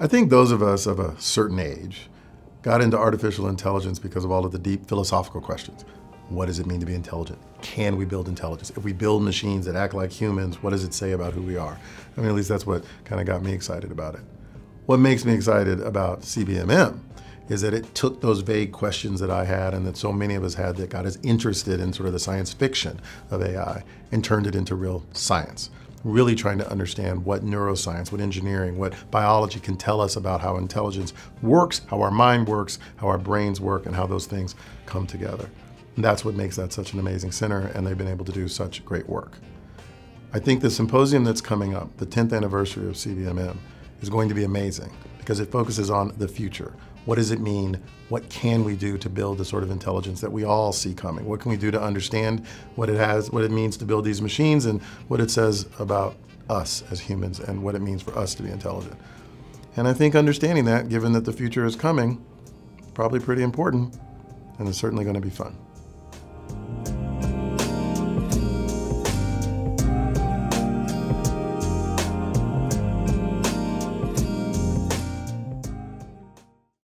I think those of us of a certain age got into artificial intelligence because of all of the deep philosophical questions. What does it mean to be intelligent? Can we build intelligence? If we build machines that act like humans, what does it say about who we are? I mean, at least that's what kind of got me excited about it. What makes me excited about CBMM is that it took those vague questions that I had and that so many of us had that got us interested in sort of the science fiction of AI and turned it into real science really trying to understand what neuroscience, what engineering, what biology can tell us about how intelligence works, how our mind works, how our brains work, and how those things come together. And that's what makes that such an amazing center, and they've been able to do such great work. I think the symposium that's coming up, the 10th anniversary of CBMM, is going to be amazing because it focuses on the future. What does it mean? What can we do to build the sort of intelligence that we all see coming? What can we do to understand what it has, what it means to build these machines and what it says about us as humans and what it means for us to be intelligent? And I think understanding that, given that the future is coming, probably pretty important and it's certainly going to be fun.